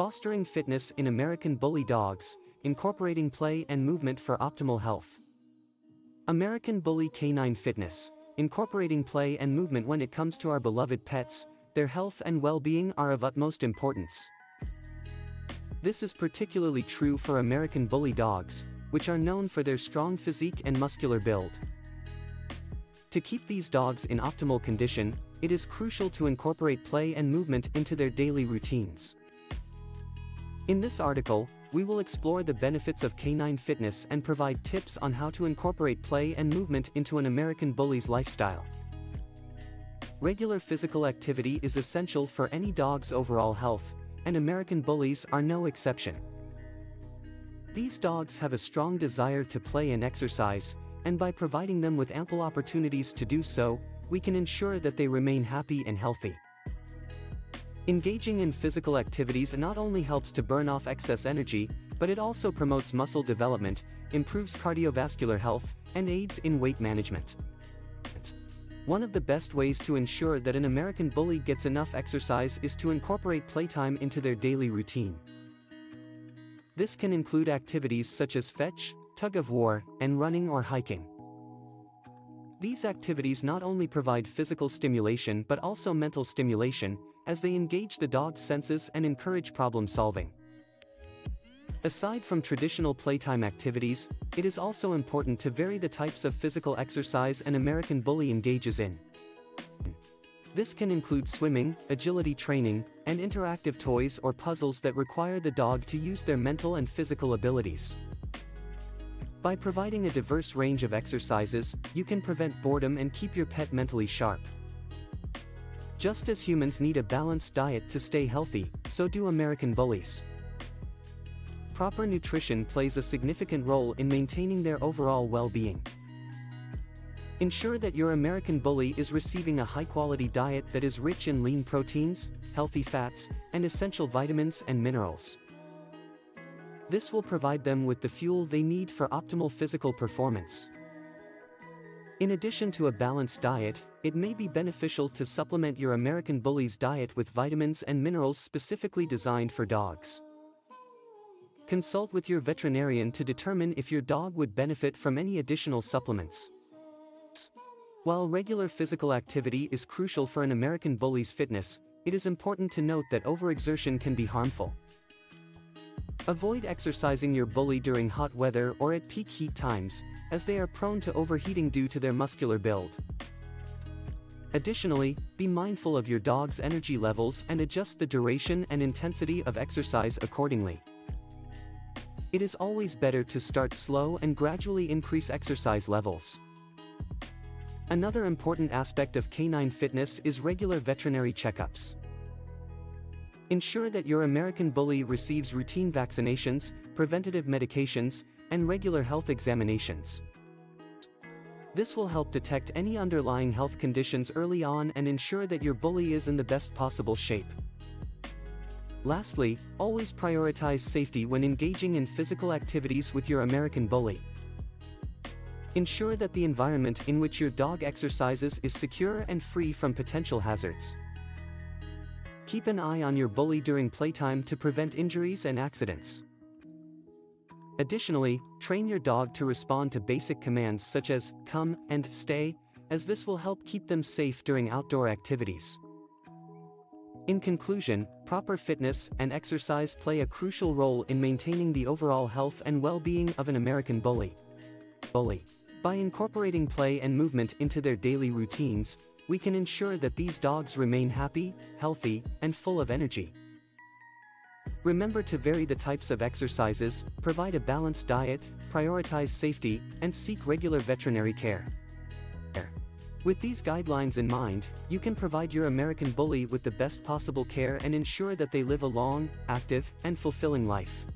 Fostering fitness in American Bully Dogs, incorporating play and movement for optimal health. American Bully Canine Fitness, incorporating play and movement when it comes to our beloved pets, their health and well-being are of utmost importance. This is particularly true for American Bully dogs, which are known for their strong physique and muscular build. To keep these dogs in optimal condition, it is crucial to incorporate play and movement into their daily routines. In this article, we will explore the benefits of canine fitness and provide tips on how to incorporate play and movement into an American bully's lifestyle. Regular physical activity is essential for any dog's overall health, and American bullies are no exception. These dogs have a strong desire to play and exercise, and by providing them with ample opportunities to do so, we can ensure that they remain happy and healthy. Engaging in physical activities not only helps to burn off excess energy, but it also promotes muscle development, improves cardiovascular health, and aids in weight management. One of the best ways to ensure that an American bully gets enough exercise is to incorporate playtime into their daily routine. This can include activities such as fetch, tug of war, and running or hiking. These activities not only provide physical stimulation but also mental stimulation, as they engage the dog's senses and encourage problem solving. Aside from traditional playtime activities, it is also important to vary the types of physical exercise an American Bully engages in. This can include swimming, agility training, and interactive toys or puzzles that require the dog to use their mental and physical abilities. By providing a diverse range of exercises, you can prevent boredom and keep your pet mentally sharp. Just as humans need a balanced diet to stay healthy, so do American bullies. Proper nutrition plays a significant role in maintaining their overall well-being. Ensure that your American bully is receiving a high-quality diet that is rich in lean proteins, healthy fats, and essential vitamins and minerals. This will provide them with the fuel they need for optimal physical performance. In addition to a balanced diet, it may be beneficial to supplement your American Bully's diet with vitamins and minerals specifically designed for dogs. Consult with your veterinarian to determine if your dog would benefit from any additional supplements. While regular physical activity is crucial for an American Bully's fitness, it is important to note that overexertion can be harmful. Avoid exercising your bully during hot weather or at peak heat times, as they are prone to overheating due to their muscular build. Additionally, be mindful of your dog's energy levels and adjust the duration and intensity of exercise accordingly. It is always better to start slow and gradually increase exercise levels. Another important aspect of canine fitness is regular veterinary checkups. Ensure that your American Bully receives routine vaccinations, preventative medications, and regular health examinations. This will help detect any underlying health conditions early on and ensure that your bully is in the best possible shape. Lastly, always prioritize safety when engaging in physical activities with your American Bully. Ensure that the environment in which your dog exercises is secure and free from potential hazards. Keep an eye on your bully during playtime to prevent injuries and accidents. Additionally, train your dog to respond to basic commands such as come and stay, as this will help keep them safe during outdoor activities. In conclusion, proper fitness and exercise play a crucial role in maintaining the overall health and well-being of an American bully. Bully. By incorporating play and movement into their daily routines, we can ensure that these dogs remain happy, healthy, and full of energy. Remember to vary the types of exercises, provide a balanced diet, prioritize safety, and seek regular veterinary care. With these guidelines in mind, you can provide your American Bully with the best possible care and ensure that they live a long, active, and fulfilling life.